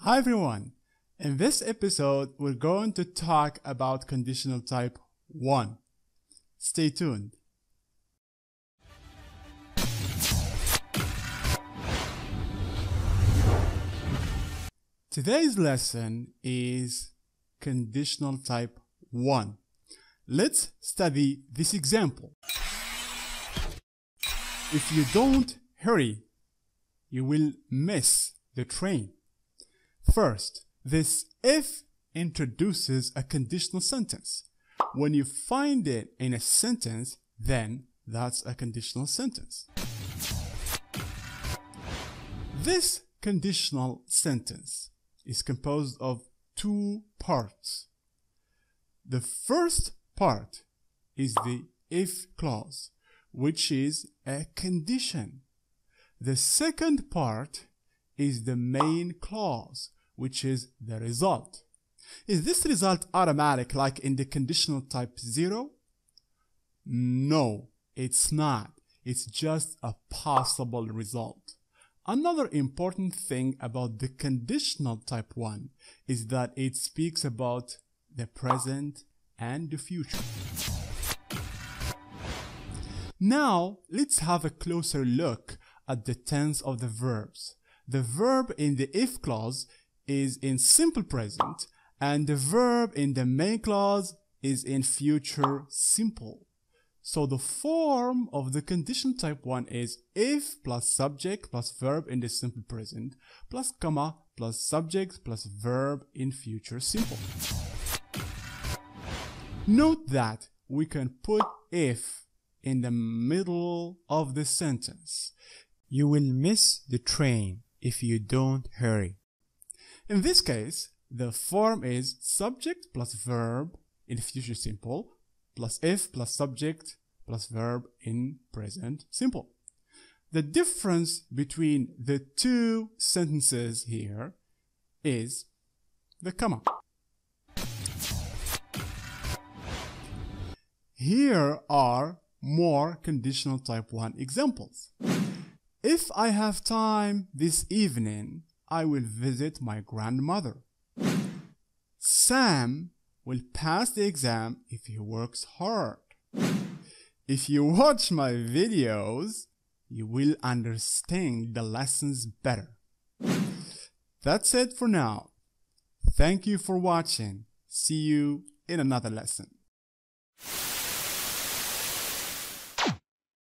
Hi everyone! In this episode, we're going to talk about conditional type 1. Stay tuned. Today's lesson is conditional type 1. Let's study this example. If you don't hurry, you will miss the train. First, this if introduces a conditional sentence. When you find it in a sentence, then that's a conditional sentence. This conditional sentence is composed of two parts. The first part is the if clause, which is a condition. The second part is the main clause, which is the result. Is this result automatic like in the conditional type 0? No, it's not. It's just a possible result. Another important thing about the conditional type 1 is that it speaks about the present and the future. Now, let's have a closer look at the tense of the verbs. The verb in the if clause is in simple present and the verb in the main clause is in future simple. So the form of the condition type 1 is if plus subject plus verb in the simple present plus comma plus subject plus verb in future simple. Note that we can put if in the middle of the sentence. You will miss the train if you don't hurry. In this case, the form is subject plus verb in future simple plus if plus subject plus verb in present simple. The difference between the two sentences here is the comma. Here are more conditional type 1 examples. If I have time this evening, I will visit my grandmother. Sam will pass the exam if he works hard. If you watch my videos, you will understand the lessons better. That's it for now. Thank you for watching. See you in another lesson.